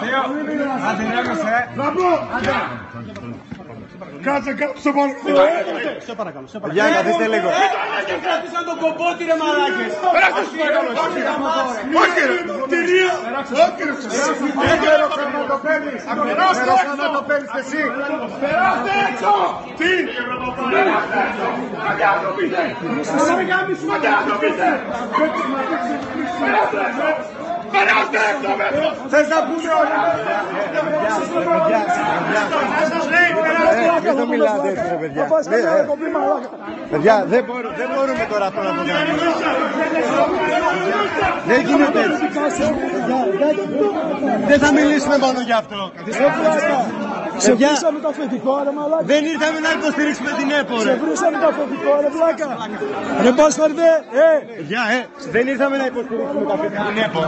Παιδιά, αντινέμεσαι. Κάτσε κάτω στο παρακαλώ. Παιδιά, καθίστε λίγο. Κράτησαν τον κομπότη ρε μαλάκες. Περάστε σου παρακαλώ. Όχι ρε. Τυρία. Όχι ρε. Περάστε το παίρνεις. Περάστε το παίρνεις εσύ. Περάστε έξω. Τι. Περάστε έξω. Μακιά το πείτε. Μακιά το πείτε. Περάστε έξω. Περάστε έξω μέσα. Θες να πούμε όλα. Παιδιά, παιδιά, μην το μιλάτε έτσι ρε παιδιά. Ναι, ε. Παιδιά, δεν μπορούμε, δεν μπορούμε τώρα αυτό να το κάνουμε. Δεν γίνεται έτσι. Δεν θα μιλήσουμε πάνω γι' αυτό. Παιδιά, Ξεπρίσαμε το αφεντικό, ρε μαλάκα. δεν ήρθαμε να υποστηρίξουμε την ΕΠΟ ρε. Ξεπρίσαμε το αφεντικό, ρε πλάκα. Ρε Μπάσχαρδε, ε, Παιδιά, ε, δεν ήρθαμε να υποστηρίξουμε την ΕΠΟ.